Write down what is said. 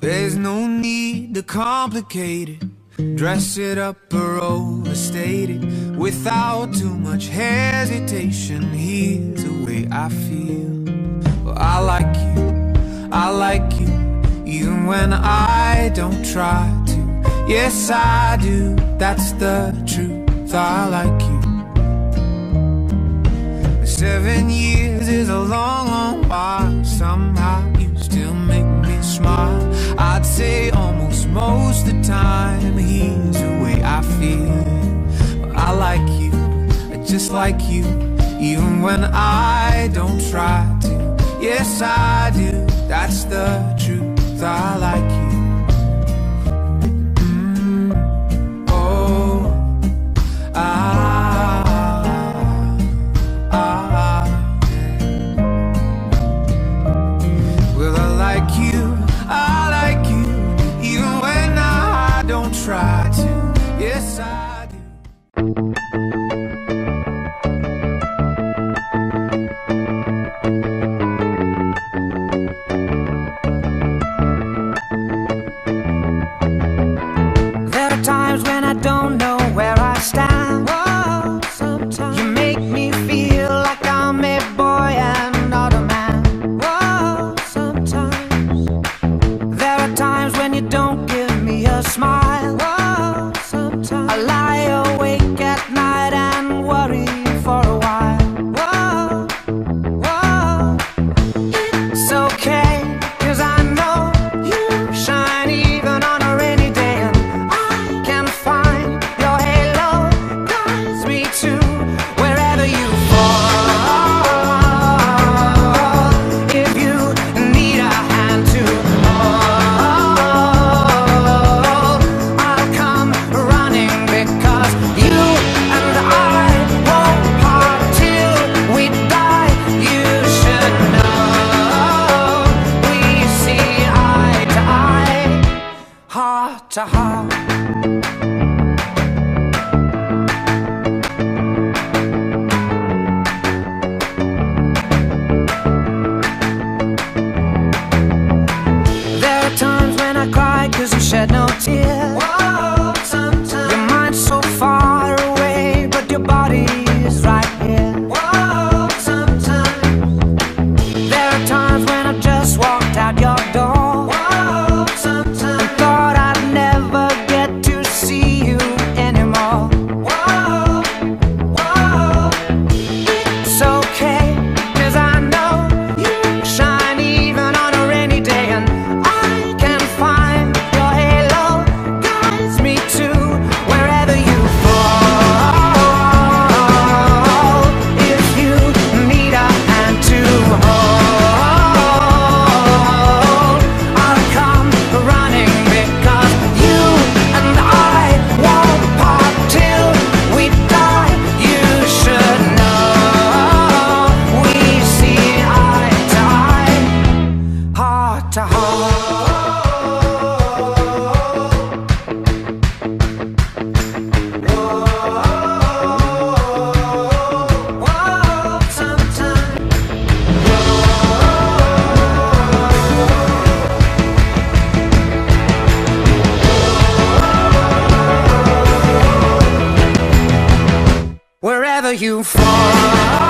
There's no need to complicate it. Dress it up or overstate it. Without too much hesitation Here's the way I feel. Well, I like you, I like you Even when I don't try. Yes, I do. That's the truth. I like you. Seven years is a long, long while. Somehow you still make me smile. I'd say almost most the time he's the way I feel. But I like you, just like you, even when I don't try to. Yes, I do. That's the truth. I like. to. There are times when I cry cause you shed no tears wherever you fall.